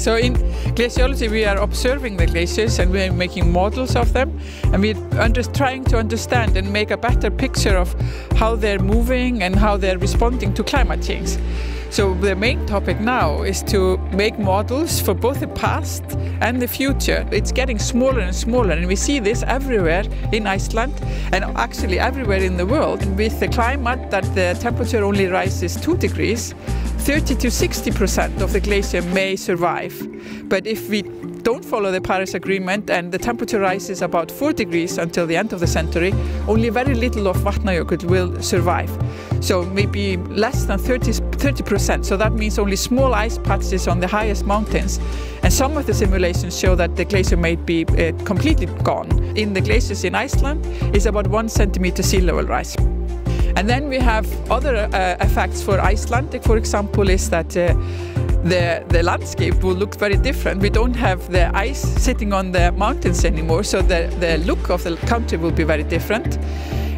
So in glaciology, we are observing the glaciers and we are making models of them, and we're under, trying to understand and make a better picture of how they're moving and how they're responding to climate change. So the main topic now is to make models for both the past and the future. It's getting smaller and smaller, and we see this everywhere in Iceland and actually everywhere in the world. With the climate that the temperature only rises two degrees, 30 to 60 percent of the glacier may survive. But if we don't follow the Paris Agreement and the temperature rises about 4 degrees until the end of the century, only very little of Vatnajökull will survive. So maybe less than 30 percent. So that means only small ice patches on the highest mountains. And some of the simulations show that the glacier may be uh, completely gone. In the glaciers in Iceland, is about one centimeter sea level rise. And then we have other uh, effects for Icelandic, for example, is that uh, the, the landscape will look very different. We don't have the ice sitting on the mountains anymore, so the, the look of the country will be very different.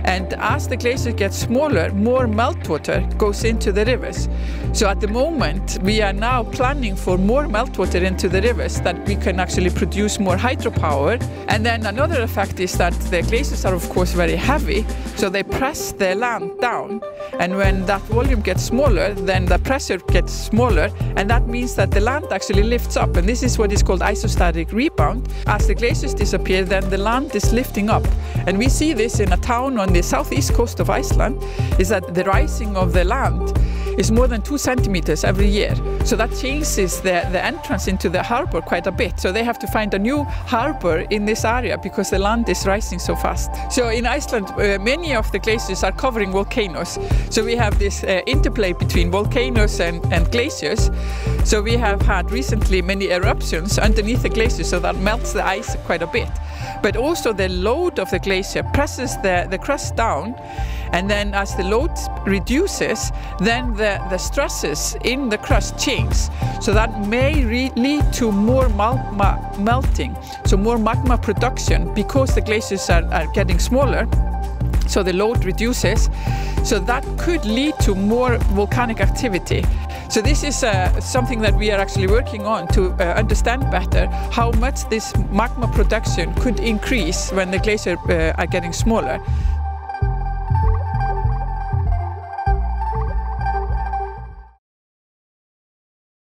And as the glaciers get smaller, more meltwater goes into the rivers. So at the moment, we are now planning for more meltwater into the rivers that we can actually produce more hydropower. And then another effect is that the glaciers are of course very heavy, so they press the land down. And when that volume gets smaller, then the pressure gets smaller, and that means that the land actually lifts up. And this is what is called isostatic rebound. As the glaciers disappear, then the land is lifting up. And we see this in a town on the southeast coast of Iceland, is that the rising of the land is more than two centimeters every year. So that changes the, the entrance into the harbor quite a bit. So they have to find a new harbor in this area because the land is rising so fast. So in Iceland, uh, many of the glaciers are covering volcanoes. So we have this uh, interplay between volcanoes and, and glaciers. So we have had recently many eruptions underneath the glacier, so that melts the ice quite a bit. But also the load of the glacier presses the, the crust down and then as the load reduces, then the, the stresses in the crust change. So that may lead to more magma melting, so more magma production because the glaciers are, are getting smaller so the load reduces. So that could lead to more volcanic activity. So this is uh, something that we are actually working on to uh, understand better how much this magma production could increase when the glaciers uh, are getting smaller.